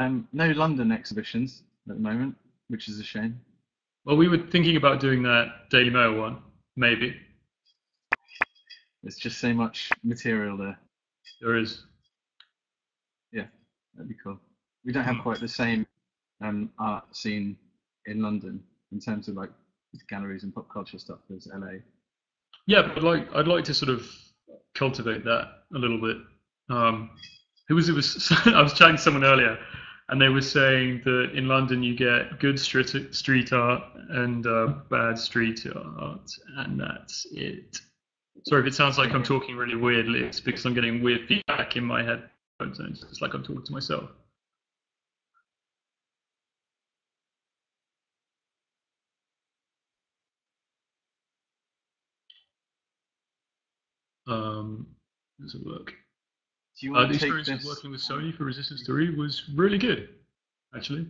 Um, no London exhibitions at the moment, which is a shame. Well, we were thinking about doing that Daily Mail one, maybe. There's just so much material there. There is. Yeah, that'd be cool. We don't have Hmm. quite the same um, art scene in London in terms of like galleries and pop culture stuff as LA. Yeah, but like I'd like to sort of cultivate that a little bit. Um, it was it was I was chatting to someone earlier, and they were saying that in London you get good street street art and uh, bad street art, and that's it. Sorry if it sounds like I'm talking really weirdly. It's because I'm getting weird feedback in my and It's like I'm talking to myself. Um, let's have a look. Do you Uh, the experience of working with Sony for Resistance 3 was really good, actually.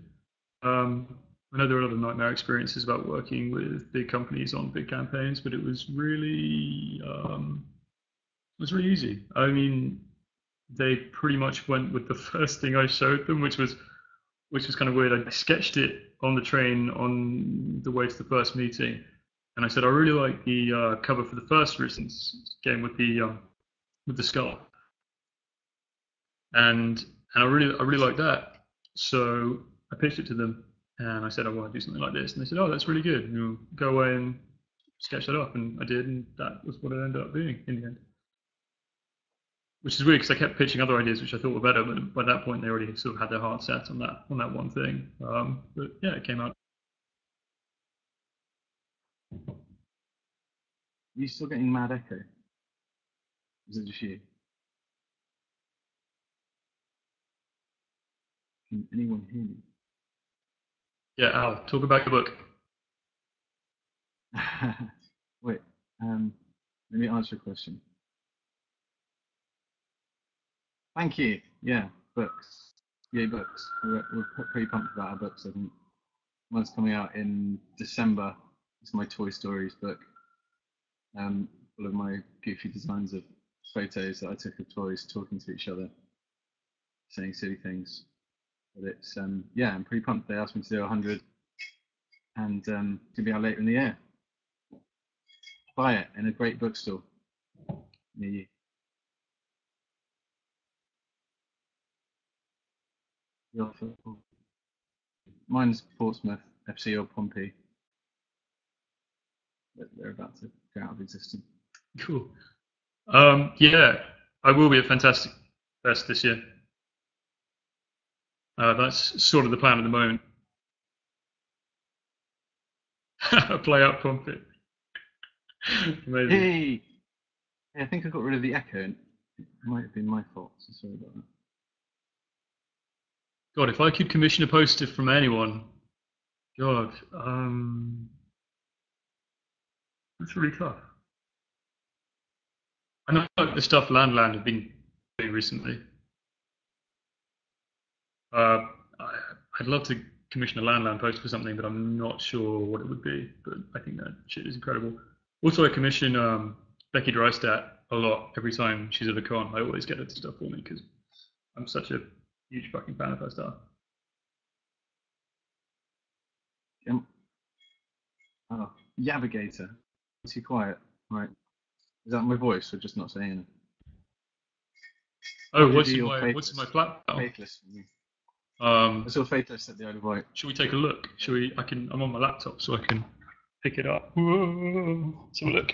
Um, I know there are a lot of nightmare experiences about working with big companies on big campaigns, but it was really um, it was really easy. I mean, they pretty much went with the first thing I showed them, which was which was kind of weird. I sketched it on the train on the way to the first meeting, and I said I really like the uh, cover for the first Resistance game with the um, with the skull and and I really I really like that. So I pitched it to them, and I said I want to do something like this, and they said, "Oh, that's really good. You know, go away and sketch that up." And I did, and that was what it ended up being in the end. Which is weird because I kept pitching other ideas which I thought were better, but by that point they already sort of had their heart set on that on that one thing. Um, but yeah, it came out. Are you still getting mad echo? Is it just you? Can anyone hear me? Yeah, Al, talk about your book. Wait, um, let me answer a question. Thank you. Yeah, books. Yay, books. We're, we're pretty pumped about our books. I think one's coming out in December. It's my Toy Stories book. Um, full of my goofy designs of photos that I took of toys talking to each other, saying silly things. But it's um, yeah, I'm pretty pumped. They asked me to do 100, and um, it's gonna be out later in the year. Buy it in a great bookstore near you. Your football. Mine's Portsmouth, FC or Pompey. They're about to go out of existence. Cool. Um, yeah, I will be a Fantastic Fest this year. Uh, that's sort of the plan at the moment. Play up, pump it. Amazing. Hey! Hey, I think I got rid of the echo. It might have been my fault, so sorry about that. God, if I could commission a poster from anyone, God, um, that's really tough. I know like the stuff Landland have been doing recently. Uh, I'd love to commission a Landland post for something, but I'm not sure what it would be. But I think that shit is incredible. Also, I commission um, Becky Dreistadt a lot every time she's at a con. I always get her to stuff for me because I'm such a huge fucking fan of her stuff. Um, oh, Yavigator. Too quiet. Right. Is that my voice or just not saying anything? Oh, what's in my what's in my platform? Um, I saw the Isle of Wight. should we take a look? Should we? I can. I'm on my laptop, so I can pick it up. Whoa. Let's have a look.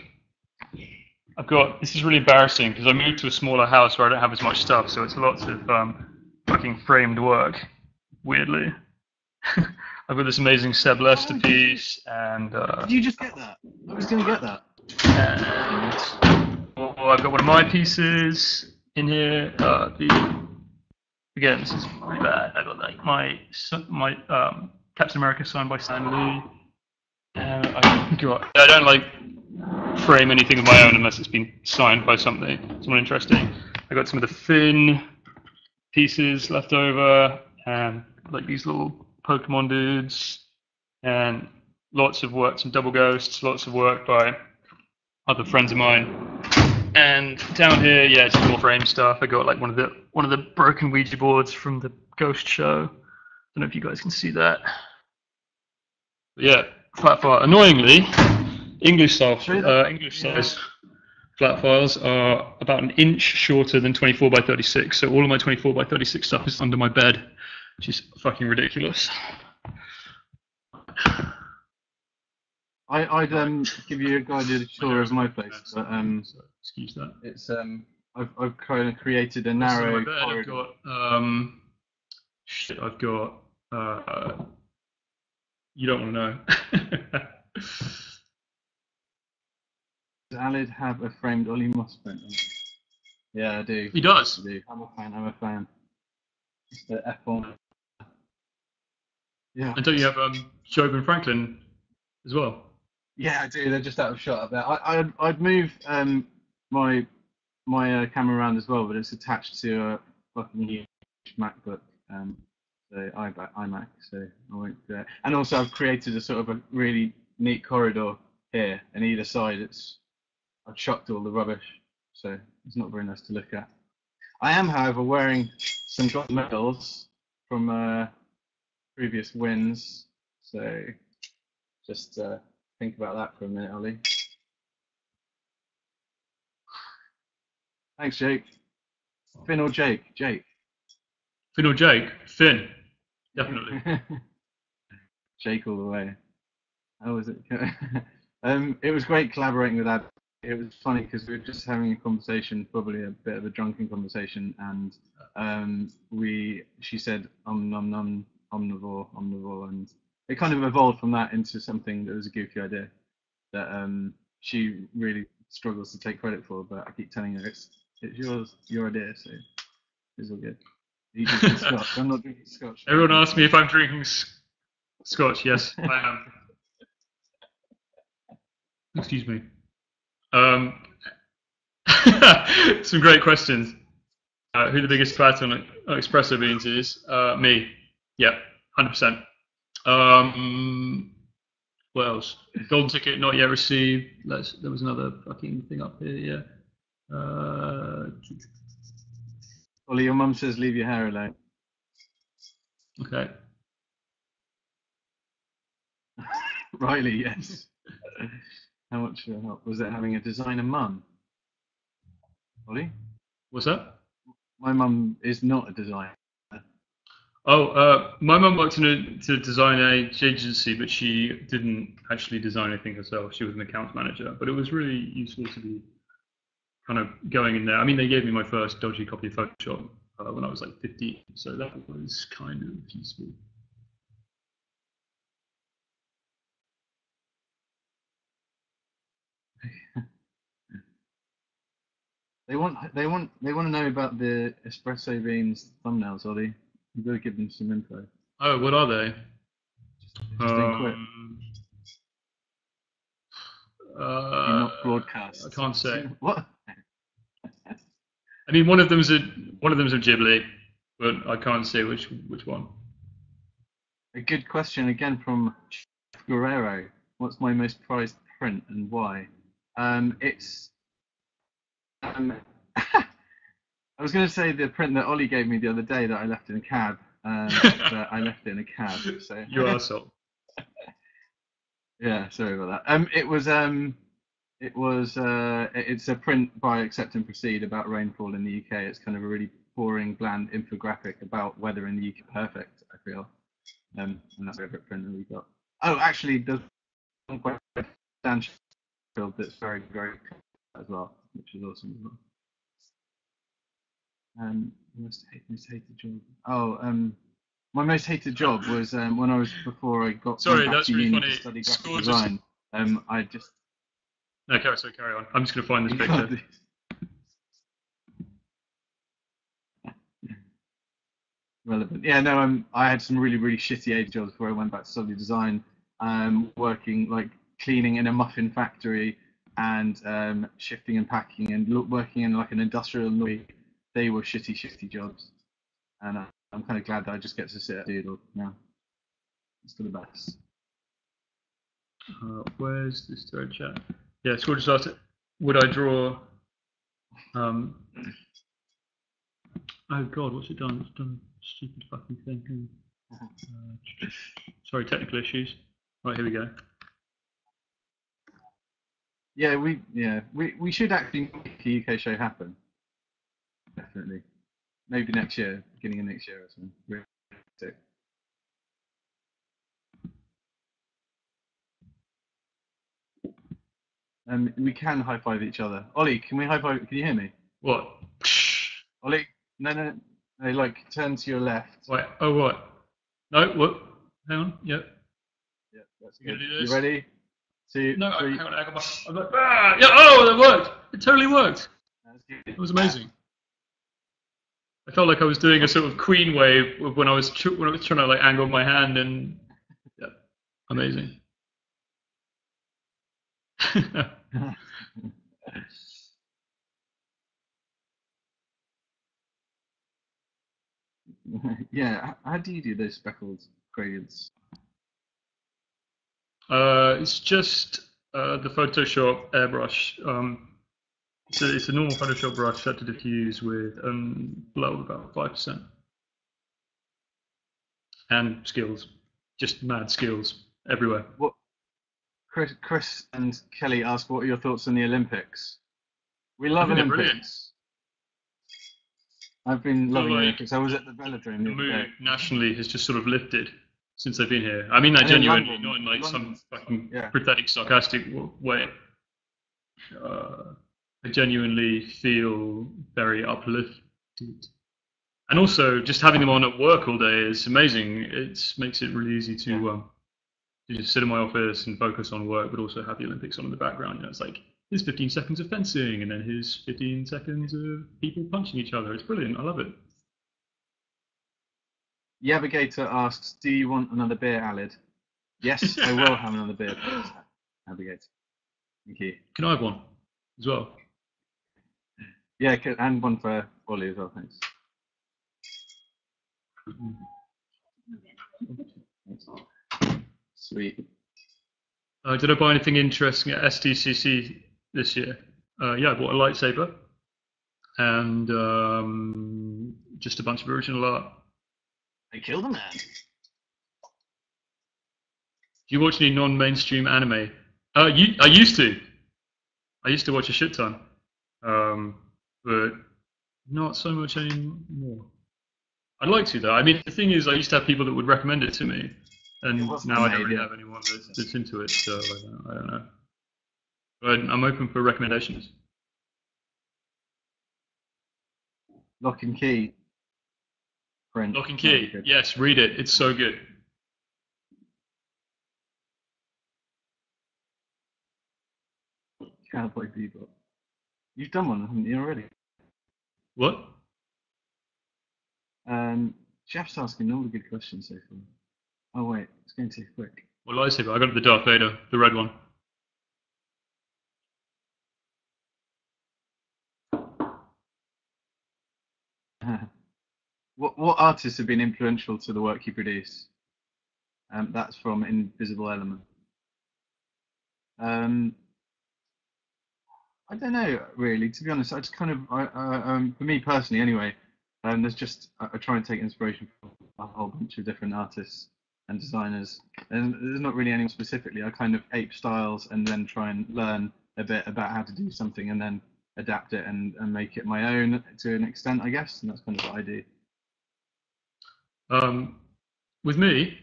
I've got. This is really embarrassing because I moved to a smaller house where I don't have as much stuff, so it's lots of um, fucking framed work. Weirdly, I've got this amazing Seb Lester Oh, piece, and uh, Did you just get that? I was going to get that. and oh, I've got one of my pieces in here. Uh, the again, this is really bad. I got like my my um, Captain America signed by Stan Lee. And I got I don't like frame anything of my own unless it's been signed by something someone interesting. I got some of the Finn pieces left over and like these little Pokemon dudes and lots of work, some double ghosts, lots of work by other friends of mine. And down here, yeah, just more frame stuff. I got like one of the one of the broken Ouija boards from the ghost show. I don't know if you guys can see that. But yeah, flat file. Annoyingly, English style, uh, English size flat files are about an inch shorter than 24 by 36. So all of my 24 by 36 stuff is under my bed, which is fucking ridiculous. I, I'd um, give you a guided tour of my place, but um, excuse that. it's um, I've, I've kind of created a narrow I've got um, shit. I've got uh, you don't want to know. Does Aled have a framed Olly Moss print? Yeah, I do. he does. I do. I'm a fan. I'm a fan. It's the F1. Yeah. And don't you have um, Job and Franklin as well? Yeah, I do. They're just out of shot up there. I, I'd, I'd move um, my my uh, camera around as well, but it's attached to a fucking huge MacBook, um, so iMac, iMac, so I won't do it. And also, I've created a sort of a really neat corridor here, and either side, it's I've chucked all the rubbish, so it's not very nice to look at. I am, however, wearing some gold medals from uh, previous wins, so just uh, think about that for a minute, Olly. Thanks, Jake. Finn or Jake? Jake. Finn or Jake? Finn, definitely. Jake all the way. How was it? um, it was great collaborating with Ad. It was funny because we were just having a conversation, probably a bit of a drunken conversation, and um, we she said om nom nom omnivore omnivore, and it kind of evolved from that into something that was a goofy idea that um, she really struggles to take credit for, but I keep telling her it's it's yours, your idea, so it's all good. Scotch? I'm not drinking scotch. Everyone asks me if I'm drinking scotch. Yes, I am. Excuse me. Um, some great questions. Uh, who the biggest fat on espresso beans is? Uh, me. Yeah, hundred percent. Um, what else? Golden ticket not yet received. Let's, there was another fucking thing up here. Yeah. Uh, Olly, your mum says leave your hair alone. okay. Riley, yes. How much uh, help was it having a designer mum? Olly? What's that? My mum is not a designer. Oh, uh, my mum worked in a to design a agency, but she didn't actually design anything herself. She was an accounts manager, but it was really useful to be kind of going in there. I mean, they gave me my first dodgy copy of Photoshop uh, when I was like 15, so that was kind of useful. They want they want they want to know about the espresso beans thumbnails, Olly. You've got to give them some info. Oh, what are they? Just, just. Um, uh, not broadcast. I can't say. What? I mean, one of them's a one of them's a Ghibli, but I can't say which which one. A good question again from Guerrero. What's my most prized print and why? Um, it's. Um, I was going to say the print that Olly gave me the other day that I left in a cab, um, but I left it in a cab. So You arsehole. yeah, sorry about that. Um, it was um, it was uh, it's a print by Accept and Proceed about rainfall in the UK. It's kind of a really boring, bland infographic about weather in the UK. Perfect, I feel. Um, and that's favorite print that we got. Oh, actually, there's one by Dan Sheffield that's very, very cool as well, which is awesome as well. Um, most hate, most hated job. Oh, um, my most hated job was um, when I was before I got Sorry, back that's to really funny. to study graphic School just- design. Um, I just No, carry, sorry, carry on. I'm just going to find this picture. relevant. Yeah, no, um, I had some really, really shitty age jobs before I went back to study design, um, working like cleaning in a muffin factory and um, shifting and packing and lo- working in like an industrial lorry. They were shitty, shitty jobs, and uh, I'm kind of glad that I just get to sit at Doodle now. It's for the best. Uh, where's this thread chat? Yeah, School just asked, would I draw? Um, oh God, what's it done? It's done stupid fucking thing. Uh, sorry, technical issues. Right, here we go. Yeah, we yeah we we should actually make a UK show happen. Definitely, maybe next year, beginning of next year or something. Um, we can high five each other. Olly, can we high five? Can you hear me? What? Olly, no, no, no, like turn to your left. Wait, oh, what? No, what? Hang on, yep. Yeah, that's You good. You ready? Two, No, three. hang on, hang on. I'm like, ah, yeah, oh, that worked. It totally worked. It was amazing. I felt like I was doing a sort of Queen wave when I was when I was trying to like angle my hand and yeah, amazing. yeah, how do you do those speckled gradients? uh, it's just uh, the Photoshop airbrush. Um, it's, a, it's a normal Photoshop brush set to diffuse with um, blow of about five percent, and skills, just mad skills everywhere. What? Chris, Chris and Kelly ask, what are your thoughts on the Olympics? We love brilliant. Olympics. I've been loving like Olympics. I was at the velodrome the the mood nationally has just sort of lifted since I've been here. I mean that And in genuinely, London- not in like London- some fucking yeah. pathetic, sarcastic way. Uh, I genuinely feel very uplifted. And also, just having them on at work all day is amazing. It makes it really easy to, Yeah. um, to just sit in my office and focus on work, but also have the Olympics on in the background. You know, it's like here's 15 seconds of fencing, and then here's 15 seconds of people punching each other. It's brilliant. I love it. Yavigator asks, do you want another beer, Aled? Yes, I will have another beer. Navigator. Thank you. Can I have one as well? Yeah, and one for Olly as well, thanks. Mm-hmm. Sweet. Uh, did I buy anything interesting at SDCC this year? Uh, yeah, I bought a lightsaber and um, just a bunch of original art. I killed a man. Do you watch any non-mainstream anime? Uh, you, I used to. I used to watch a shit ton, um, but not so much anymore. I'd like to though. I mean, the thing is, I used to have people that would recommend it to me, and now I don't really have anyone that's, that's into it. So I don't, I don't know. But I'm open for recommendations. Locke and key. French. Locke and Key. Yes, read it. It's so good. Cowboy Bebop. You've done one, haven't you already? What? Um, Jeff's asking all the good questions so far. Oh wait, it's going too quick. What lightsaber? I got the Darth Vader, the red one. what what artists have been influential to the work you produce? Um, that's from Invisible Element. Um, I don't know really. To be honest, I just kind of, I, uh, um, for me personally, anyway, um, there's just I, I try and take inspiration from a whole bunch of different artists and designers, and there's not really anyone specifically. I kind of ape styles and then try and learn a bit about how to do something and then adapt it and, and make it my own to an extent, I guess. And that's kind of what I do. Um, with me,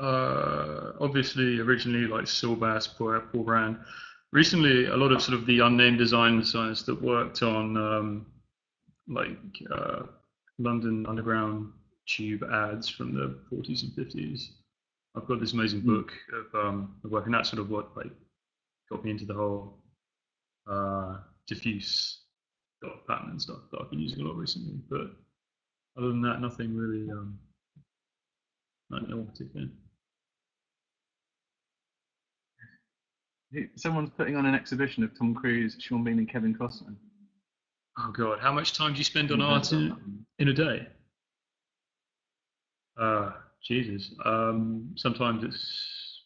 uh, obviously, originally like Saul Bass, Paul, Paul Rand. Recently, a lot of sort of the unnamed design designers that worked on um, like uh, London Underground tube ads from the 40s and 50s. I've got this amazing Hmm. book of, um, of work, and that's sort of what like got me into the whole uh, diffuse dot pattern and stuff that I've been using a lot recently. But other than that, nothing really. Um, no, no particular. Someone's putting on an exhibition of Tom Cruise, Sean Bean, and Kevin Costner. Oh god, how much time do you spend on art in, in a day? Uh, Jesus. Um, sometimes it's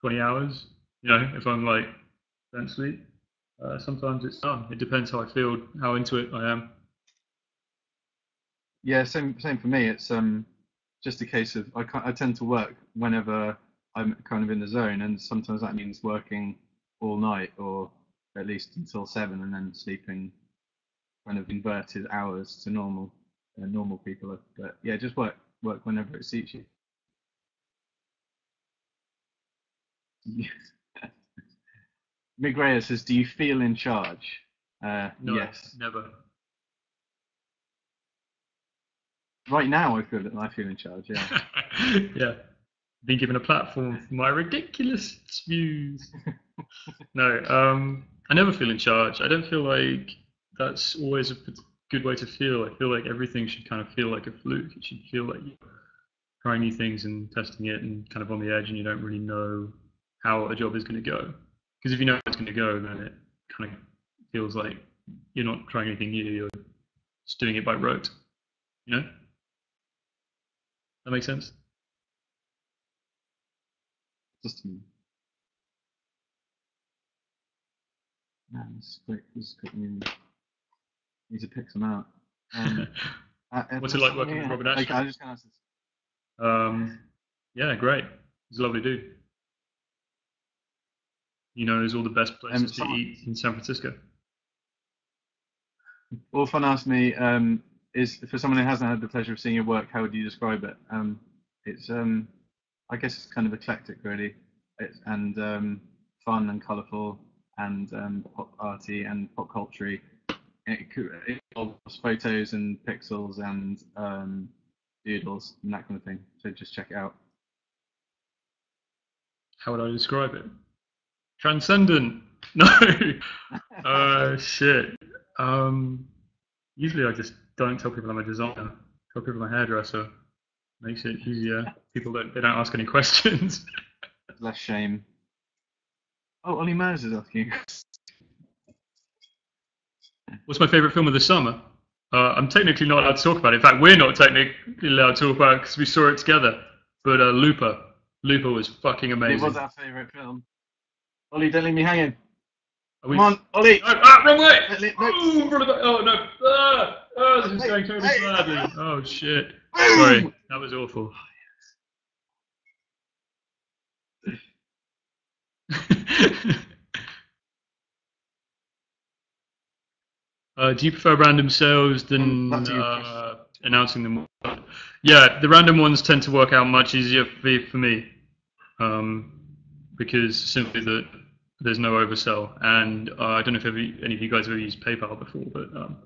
20 hours, you know, if I'm like, don't sleep. Uh, sometimes it's. It depends how I feel, how into it I am. Yeah, same same for me. It's um, just a case of I, I tend to work whenever I'm kind of in the zone, and sometimes that means working all night or at least until seven, and then sleeping kind of inverted hours to normal uh, normal people. But yeah, just work work whenever it suits you. Migrea says, "Do you feel in charge?" Uh, No, yes. never. Right now, I feel that I feel in charge. Yeah. yeah. Been given a platform for my ridiculous views. no, um, I never feel in charge. I don't feel like that's always a good way to feel. I feel like everything should kind of feel like a fluke. It should feel like you're trying new things and testing it and kind of on the edge and you don't really know how a job is going to go. Because if you know it's going to go, then it kind of feels like you're not trying anything new. You're just doing it by rote. You know? That makes sense? Just a minute. Man, this. Need to pick some out. Um, uh, What's it like working with Robert Ashton? I'm just gonna ask this. Um, yeah, great. He's a lovely dude. He knows all the best places to someone- eat in San Francisco. Orphan asked me, um, is for someone who hasn't had the pleasure of seeing your work, how would you describe it? Um, it's, um, I guess it's kind of eclectic, really, it's, and um, fun and colourful and um, pop arty and pop culture. It, involves photos and pixels and um, doodles and that kind of thing. So just check it out. How would I describe it? Transcendent. No. uh, shit. Um, usually I just don't tell people I'm a designer. Tell people I'm a hairdresser. Makes it easier. People don't they don't ask any questions. Less shame. Oh, Ollie Mers is asking. What's my favourite film of the summer? Uh, I'm technically not allowed to talk about it. In fact, we're not technically allowed to talk about it because we saw it together. But uh, Looper. Looper was fucking amazing. It was our favourite film. Olly, don't leave me hanging. We- Come on, Olly. No, ah, wrong way! Let- Oh, in front of the- oh no! Ah, oh, this is Hey, going totally hey. badly. Oh shit! Boom! Sorry, that was awful. uh, do you prefer random sales than uh, announcing them? Yeah, the random ones tend to work out much easier for, for me um, because simply that there's no oversell. And uh, I don't know if any of you guys have ever used PayPal before, but um,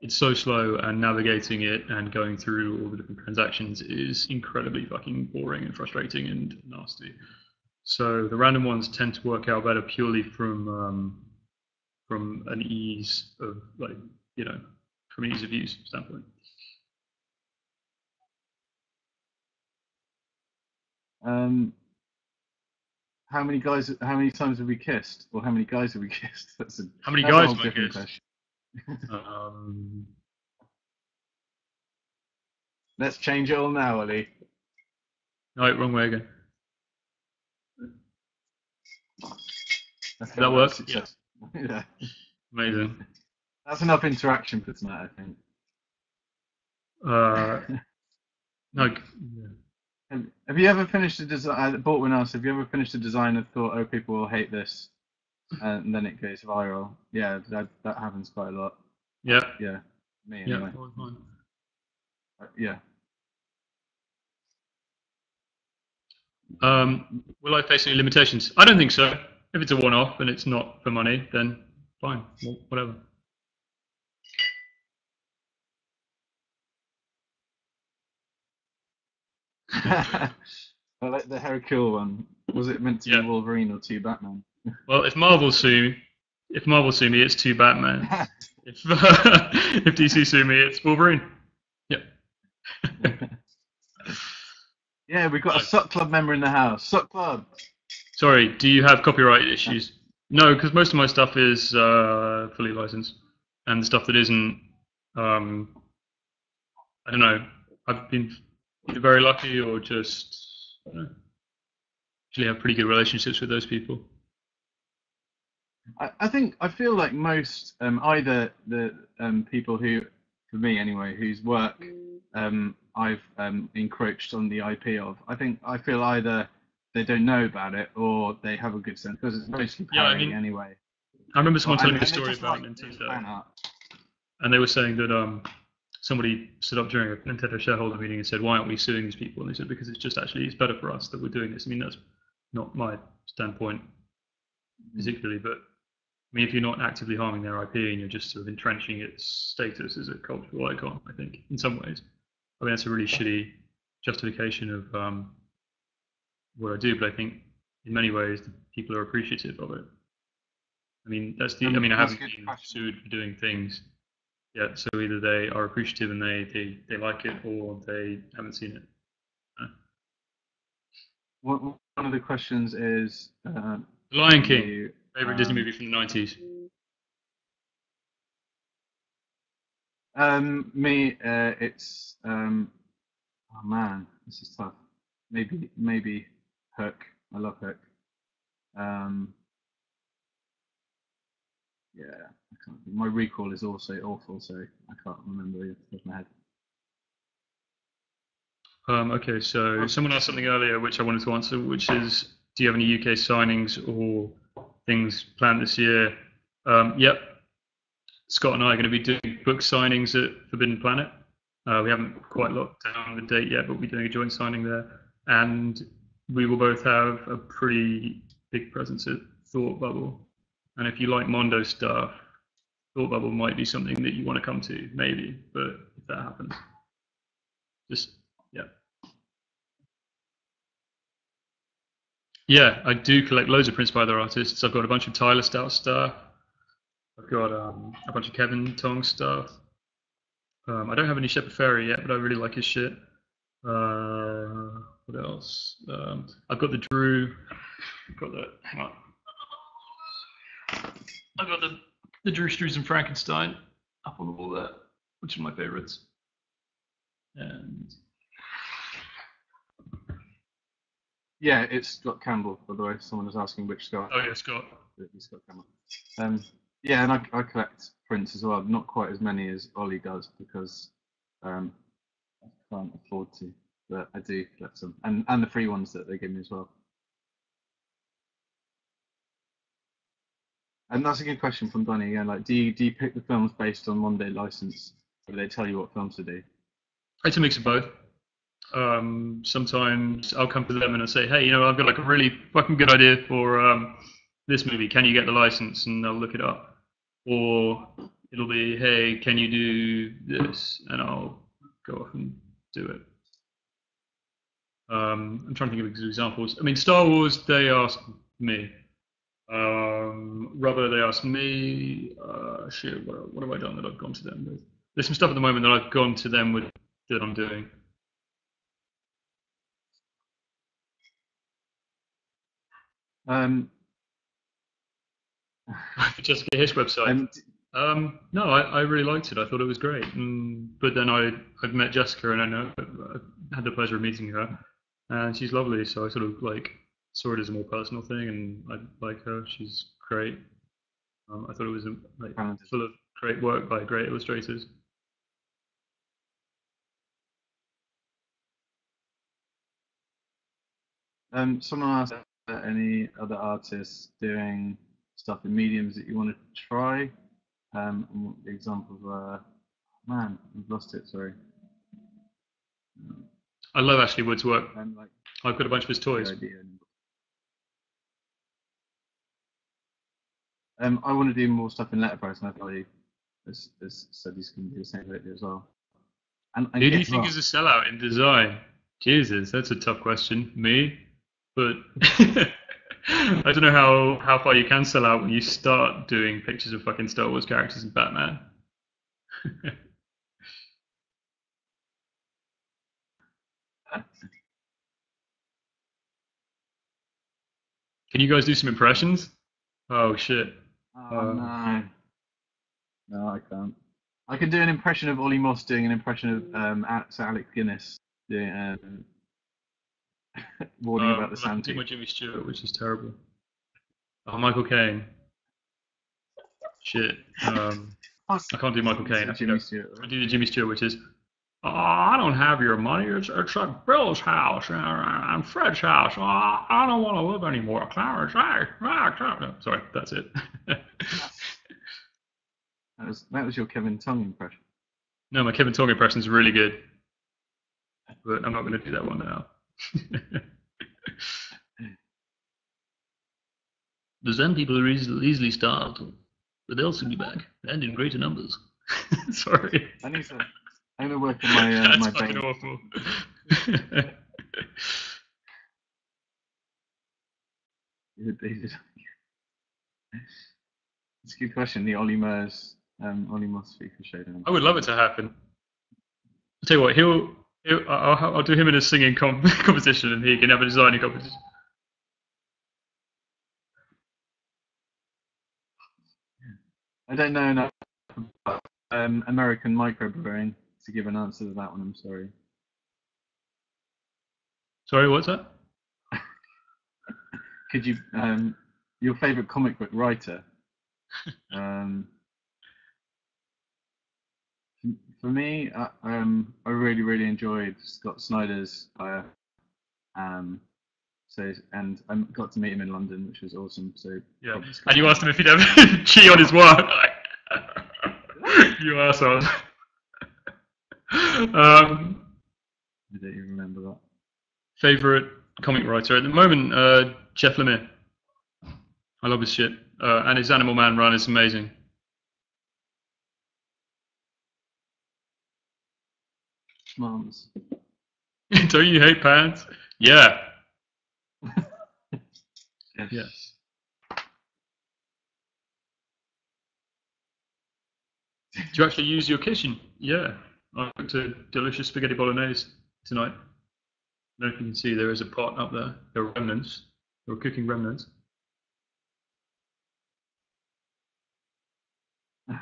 it's so slow, and navigating it and going through all the different transactions is incredibly fucking boring and frustrating and nasty. So the random ones tend to work out better purely from um, from an ease of like you know from ease of use standpoint. Um, how many guys? How many times have we kissed? Or how many guys have we kissed? That's a, How many guys have I kissed? Um, Let's change it all now, Olly. no, wrong way again. That's that work? Yeah. yeah. Amazing. That's enough interaction for tonight, I think. Uh, no, yeah. Have, have you ever finished a design? Uh, Bortwin asked, have you ever finished a design and thought, oh, people will hate this, and then it goes viral? Yeah, that that happens quite a lot. yeah, Yeah, me anyway. fine. Uh, Yeah. Um, will I face any limitations? I don't think so. If it's a one-off and it's not for money, then fine, whatever. I like the Hercule one. Was it meant to Yeah. be Wolverine or two Batman? Well, if Marvel sue, if Marvel sue me, it's two Batman. If if DC sue me, it's Wolverine. Yep. yeah, we've got a Sock Club member in the house. Sock Club. Sorry, do you have copyright issues? No, because most of my stuff is uh, fully licensed, and the stuff that isn't, um, I don't know. I've been very lucky or just. Usually have pretty good relationships with those people. I, I think I feel like most um, either the um, people who, for me anyway, whose work um, I've um, encroached on the IP of. I think I feel either they don't know about it or they have a good sense because it's mostly Yeah, I mean, anyway. I remember someone Well, telling me a story about like Nintendo, and they were saying that um, somebody stood up during a Nintendo shareholder meeting and said, "Why aren't we suing these people?" And they said, "Because it's just actually it's better for us that we're doing this." I mean, that's not my standpoint particularly, but I mean, if you're not actively harming their IP and you're just sort of entrenching its status as a cultural icon, I think in some ways, I mean, that's a really shitty justification of um, what I do. But I think in many ways, the people are appreciative of it. I mean, that's the. I mean, I haven't been sued for doing things yet, so either they are appreciative and they they, they like it, or they haven't seen it. One one of the questions is. Uh, Lion King, you- favorite Disney um, movie from the '90s. Um, me, uh, it's um, oh man, this is tough. Maybe, maybe Hook. I love Hook. Um, yeah, I can't. My recall is also awful, so I can't remember off top of my head. Um, okay, so Um, someone asked something earlier which I wanted to answer, which is, do you have any UK signings or things planned this year? Um, yep. Scott and I are going to be doing book signings at Forbidden Planet. Uh, we haven't quite locked down the date yet, but we're doing a joint signing there. And we will both have a pretty big presence at Thought Bubble. And if you like Mondo stuff, Thought Bubble might be something that you want to come to, maybe. But if that happens, just yeah. Yeah, I do collect loads of prints by other artists. I've got a bunch of Tyler Stout stuff. I've got um, a bunch of Kevin Tong stuff. Um, I don't have any Shepard Fairey yet, but I really like his shit. Uh, what else? Um, I've got the Drew. I've got the. Hang on. I've got the the Drew Struzan Frankenstein up on the wall there, which are my favorites. And Yeah, it's Scott Campbell, by the way. Someone was asking which Scott. oh yeah, Scott. It's Scott Campbell. Um, yeah, and I, I collect prints as well. Not quite as many as Olly does because um, I can't afford to, but I do collect some, and and the free ones that they give me as well. And that's a good question from Donny again. Like, do you do you pick the films based on one day license, or do they tell you what films to do? It's a mix of both. Um, sometimes I'll come to them and I'll say, hey, you know, I've got like a really fucking good idea for um, this movie. Can you get the license? And they'll look it up. Or it'll be, hey, can you do this? And I'll go off and do it. Um, I'm trying to think of examples. I mean, Star Wars, they asked me. Um, Rubber, they asked me. Uh, shit, what, what have I done that I've gone to them with? There's some stuff at the moment that I've gone to them with that I'm doing. Um, for Jessica Hische website. and Um, no, I, I really liked it. I thought it was great. Mm, but then I I've met Jessica and I know I had the pleasure of meeting her, and she's lovely. So I sort of like saw it as a more personal thing, and I like her. She's great. Um, I thought it was a, like full of great work by great illustrators. Um, someone asked uh, any other artists doing stuff in mediums that you want to try. Um, the examples were. Man, I've lost it. Sorry. I love Ashley Wood's work. Um, like I've got a bunch of his toys. Um, I want to do more stuff in letterpress, and I thought has said he's going to do the same lately as well. And, and Who do you think is a sellout in design? Jesus, that's a tough question. Me, but I don't know how how far you can sell out when you start doing pictures of fucking Star Wars characters and Batman. Can you guys do some impressions? Oh shit. Oh, Uh, no. No, I can't. I can do an impression of Olly Moss doing an impression of um, Al- Sir Alec Guinness doing um, warning Um, about the do Santa. my Jimmy Stewart, which is terrible. Oh, Michael Caine. Shit. Um, I can't do Michael Caine. I, I. I do the Jimmy Stewart, which is oh, I don't have your money. It's, it's at Bill's house and, and Fred's house. Oh, I don't want to live anymore, Clarence. Hey, Clarence. Sorry, that's it. That was that was your Kevin Tong impression. no, my Kevin Tong impression is really good, but I'm not going to do that one now. the Sand people are easily, easily starved, but they'll soon be back, and in greater numbers. Sorry. I need to. I'm gonna work on my uh, That's my fucking bane. awful. It's a good question. The Ollie Mers, um, Olly Moss FIFA showdown. I would love it to happen. I'll tell you what, he'll, he'll I'll, I'll do him in a singing com- competition and he can have a designing competition. I don't know enough about um, American microbrewing to give an answer to that one. I'm sorry. Sorry, what's that? Could you, um, your favorite comic book writer? um, for me, I, um, I really, really enjoyed Scott Snyder's Fire. Um, so, and I got to meet him in London, which was awesome. So, Yeah. And you asked him if he'd ever cheat on his work. you asshole. Um, I don't even remember that. favorite comic writer at the moment, uh, Jeff Lemire. I love his shit. Uh, and his Animal Man run is amazing. Schmarms. Don't you hate pants? Yeah. Yes. Do you actually use your kitchen? Yeah. I cooked a delicious spaghetti bolognese tonight. I don't know if you can see there is a pot up there. There are remnants. There are cooking remnants.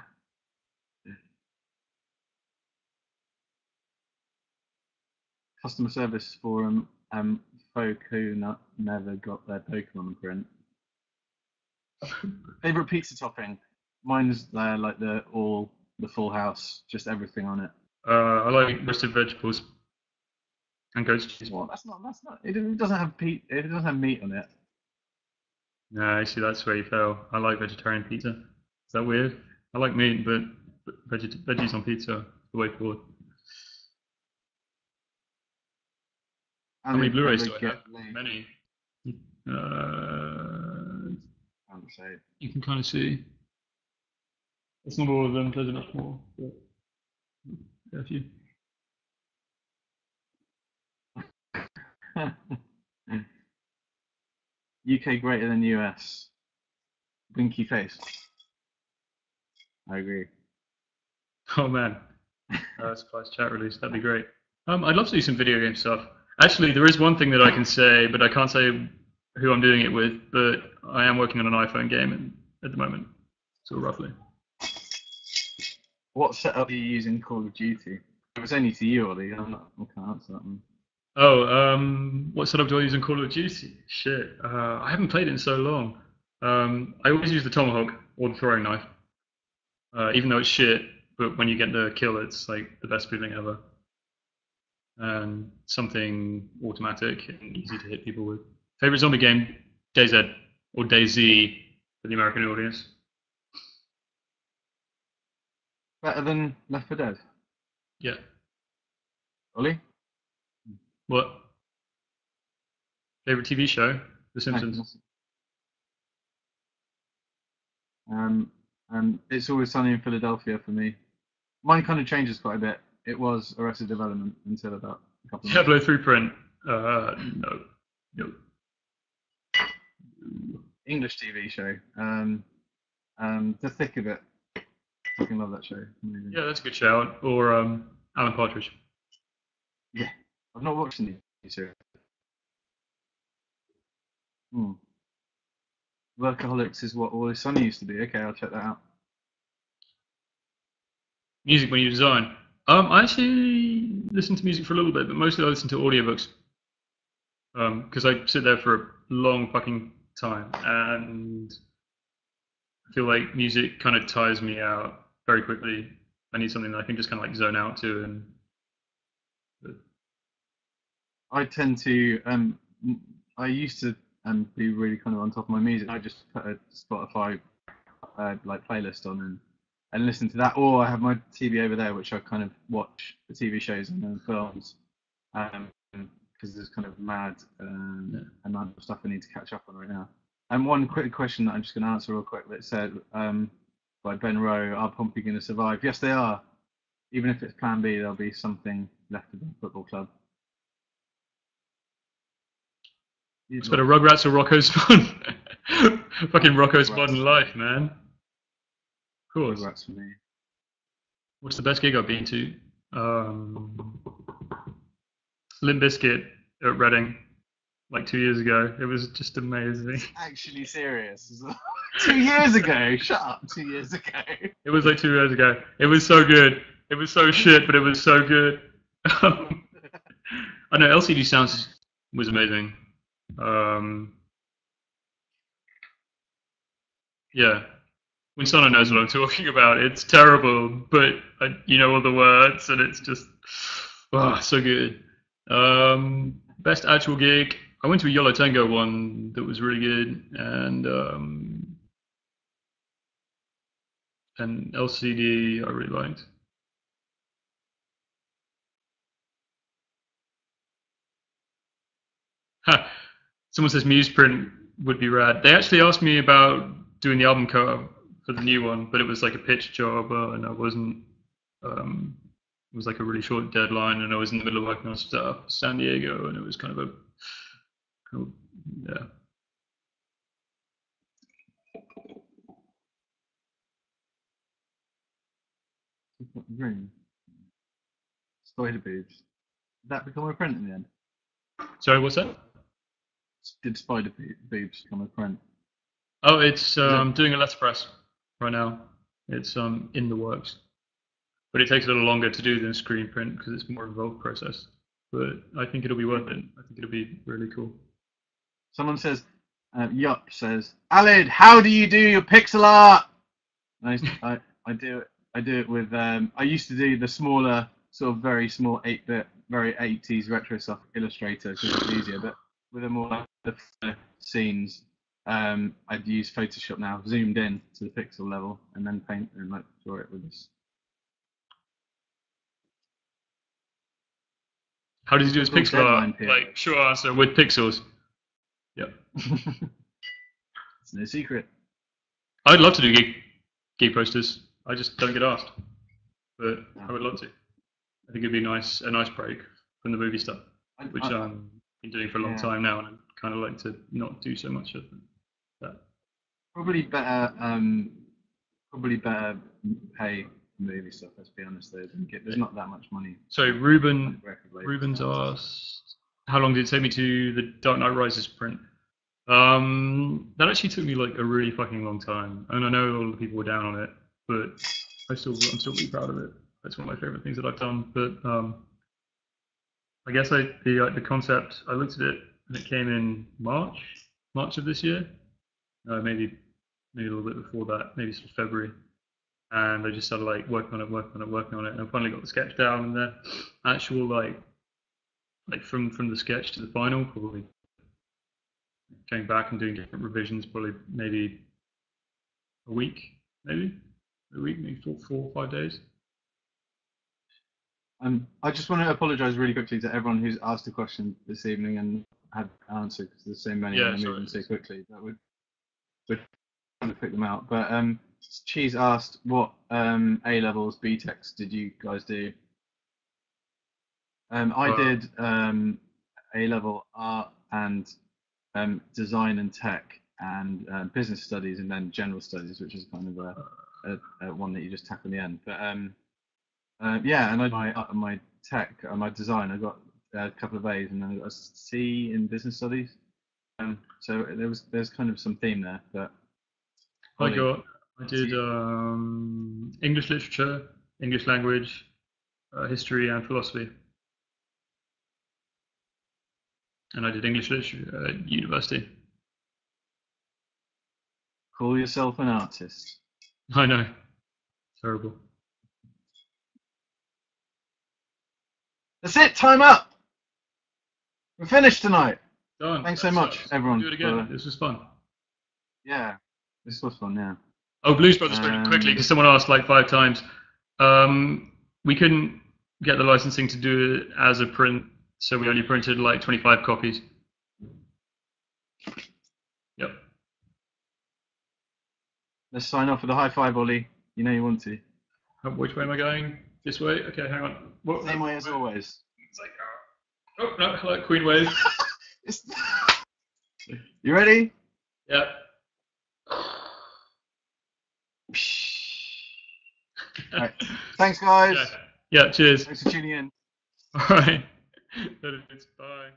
Customer service forum. Um, folk who not, never got their Pokemon print. Favorite pizza topping? Mine's there, like the all the full house, just everything on it. Uh, I like roasted vegetables and goat's cheese. Well, that's not that's not. It doesn't have pe- It doesn't have meat on it. No, actually, that's where you fail. I like vegetarian pizza. Is that weird? I like meat, but veg- veggies on pizza the way forward. How many Blu-rays do I get have? laid. Many. Uh, you can kind of see. It's not all of them. There's enough more. But a few. UK greater than US. Winky face. I agree. Oh man, uh, surprise chat release. That'd be great. Um, I'd love to do some video game stuff. Actually, there is one thing that I can say, but I can't say who I'm doing it with. But I am working on an iPhone game at the moment, so roughly. What setup are you using Call of Duty? It was only to you, Olly. I'm not. I can't answer that one. Oh, um, what setup do I use in Call of Duty? Shit, uh, I haven't played it in so long. Um, I always use the tomahawk or the throwing knife, uh, even though it's shit. But when you get the kill, it's like the best feeling ever. And something automatic and easy to hit people with. Favorite zombie game? DayZ or DayZ for the American audience. Better than Left 4 Dead. Yeah. Olly? What? Favorite TV show? The Simpsons. Um, um, it's always sunny in Philadelphia for me. Mine kind of changes quite a bit. It was Arrested Development until about a couple of. Diablo 3 print. Uh, no. No. English TV show. Um, um, The Thick of It. Fucking love that show. Amazing. Yeah, that's a good shout. Or um, Alan Partridge. Yeah, I've not watched any series. Hmm. Workaholics is what Always Sunny used to be. Okay, I'll check that out. Music when you design. Um, I actually listen to music for a little bit, but mostly I listen to audiobooks. Um, because I sit there for a long fucking time, and I feel like music kind of tires me out very quickly. I need something that I can just kind of like zone out to and I tend to um I used to um be really kind of on top of my music. I just put a Spotify uh, like playlist on and and listen to that, or I have my TV over there, which I kind of watch the TV shows and films, um because there's kind of mad um, Yeah. amount of stuff I need to catch up on right now. And one quick question that I'm just going to answer real quick that said um, by Ben Rowe, are Pompey going to survive? Yes, they are. Even if it's Plan B, there'll be something left of the football club. It's better Rugrats or Rocko's Fun. Fucking Rocko's Rugrats. Modern Life, man. Of course. Congrats for me. What's the best gig I've been to? Um, Limp Bizkit at Reading, like two years ago. It was just amazing. Actually serious. Two years ago. Shut up. Two years ago. It was like two years ago. It was so good. It was so shit, but it was so good. Um, I know LCD Sounds was amazing. Um, yeah, someone knows what I'm talking about. It's terrible, but I, you know all the words, and it's just oh, so good. Um, best actual gig. I went to a Yo La Tengo one that was really good, and um, and LCD I really liked. Ha! Someone says Museprint would be rad. They actually asked me about doing the album cover for the new one, but it was like a pitch job, uh, and I wasn't. Um, it was like a really short deadline, and I was in the middle of working on stuff, San Diego, and it was kind of a, kind yeah. Room. Spider boobs. Did that become a print in the end? Sorry, what's that? Did spider bo- boobs become a print? Oh, it's um, doing a letterpress right now. It's um, in the works, but it takes a little longer to do than screen print because it's a more involved process. But I think it'll be worth it. I think it'll be really cool. Someone says, uh, Yup says, Aled, how do you do your pixel art? I, I, I do it. I do it with. Um, I used to do the smaller, sort of very small 8-bit, very 80s retro stuff Illustrator because it's easier. But with a more like the scenes, um, I'd use Photoshop now, zoomed in to the pixel level, and then paint and like draw it with this. How does he do his pixel art? Like short answer with pixels. It's no secret. I'd love to do geek, geek posters. I just don't get asked, but I would love to. I think it'd be nice, a nice break from the movie stuff, which I- I've been doing for a long Yeah. time now, and I'd kind of like to not do so much of that. Probably better. Um, probably better pay movie stuff. Let's be honest. Though get, there's not that much money. So Ruben. Ruben's asked, how long did it take me to the Dark Knight Rises print? Um, that actually took me like a really fucking long time, and I know all the people were down on it, but I still, I'm still really proud of it. That's one of my favorite things that I've done. But um, I guess I the uh, the concept I looked at it and it came in March, March of this year, uh, maybe maybe a little bit before that, maybe sort of February. And I just started like working on it, working on it, working on it, and I finally got the sketch down. And the actual like like from from the sketch to the final, probably going back and doing different revisions, probably maybe a week, maybe a week, maybe four, four or five days. Um, I just want to apologise really quickly to everyone who's asked a question this evening and had answered because there's so many Yeah, and they're moving so quickly that trying to pick them out. But um, Cheese asked, what um, A levels, BTECs did you guys do? Um, I Uh, did um, A level art and um, design and tech and uh, business studies and then general studies, which is kind of a, a, a one that you just tack on the end. But um, uh, yeah, and I my uh, my tech, uh, my design, I got a couple of A's and then I got a C in business studies. Um, so there was there's kind of some theme there, but I got, I did um, English literature, English language, uh, history, and philosophy. And I did English literature at university. call yourself an artist. I know, terrible. That's it. Time up. We're finished tonight. Done. Thanks so much, sucks. everyone, Do it again. for- This was fun. Yeah, this was fun. Yeah. Oh, Blues Brothers Um, quickly because someone asked like five times. Um, we couldn't get the licensing to do it as a print, so we only printed like 25 copies. Yep. Let's sign off with a high five, Olly. You know you want to. Uh, Which way am I going? This way? Okay, hang on. What, Same way as always. It's like, oh, no, hello, Queen Wave. You ready? yep. Right. Thanks, guys. Yeah. yeah, cheers. Thanks for tuning in. All right. There it's bye.